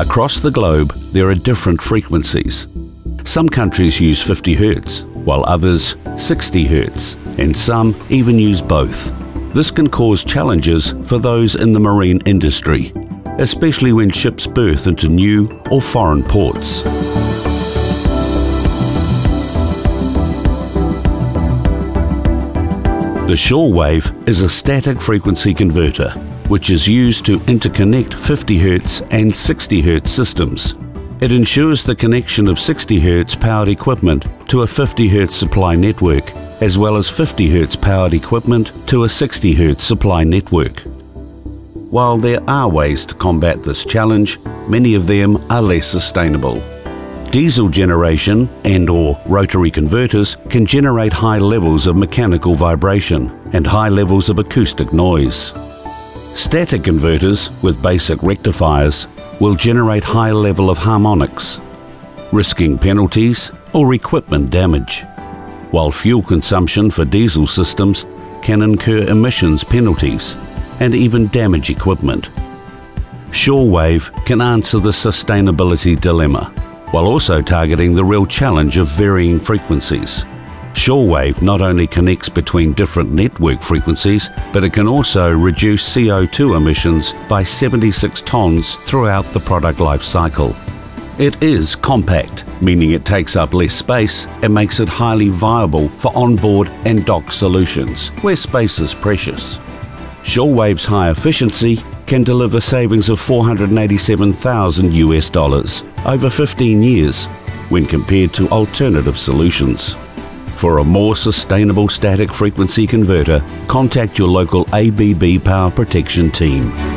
Across the globe, there are different frequencies. Some countries use 50 Hz, while others 60 Hz, and some even use both. This can cause challenges for those in the marine industry, especially when ships berth into new or foreign ports. The SureWave is a static frequency converter which is used to interconnect 50 Hz and 60 Hz systems. It ensures the connection of 60 Hz powered equipment to a 50 Hz supply network, as well as 50 Hz powered equipment to a 60 Hz supply network. While there are ways to combat this challenge, many of them are less sustainable. Diesel generation and or rotary converters can generate high levels of mechanical vibration and high levels of acoustic noise. Static converters with basic rectifiers will generate high level of harmonics, risking penalties or equipment damage, while fuel consumption for diesel systems can incur emissions penalties and even damage equipment. SureWave can answer the sustainability dilemma while also targeting the real challenge of varying frequencies. SureWave not only connects between different network frequencies, but it can also reduce CO2 emissions by 76 tonnes throughout the product life cycle. It is compact, meaning it takes up less space and makes it highly viable for onboard and dock solutions, where space is precious. SureWave's high efficiency can deliver savings of 487,000 US dollars over 15 years when compared to alternative solutions. For a more sustainable static frequency converter, contact your local ABB Power Protection team.